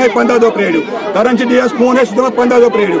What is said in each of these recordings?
Pampa e Panda do Prédio. Tarante Dias Pune do Panda do Prédio.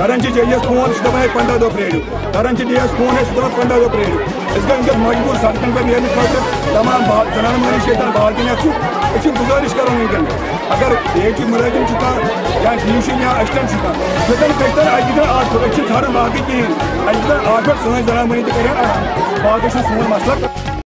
کران چھِ phone سُہ دپان ہے پنٛداہ کران ڈی فون ہے سُہ دپان پنٛداہ دۄہ پرٛٲرِو أسۍ گٔے وٕنکٮ۪س مجبوٗر سڑکن پٮ۪ٹھ نیرنہٕ خٲطرٕ تمام زنان مٔہنی چھِ ییٚتٮ۪ن بالکنیٚتھ کران وٕنکٮ۪ن اگر اے ٹی یا ڈی یا ایسٹنٹ چھُ کانٛہہ سُہ زن أسۍ چھِ باقٕے کِہیٖنۍ اَسہِ سٲنۍ زنان مٔہنی تہِ کٔرِنۍ آرام باقٕے چھُ سون مسلہٕ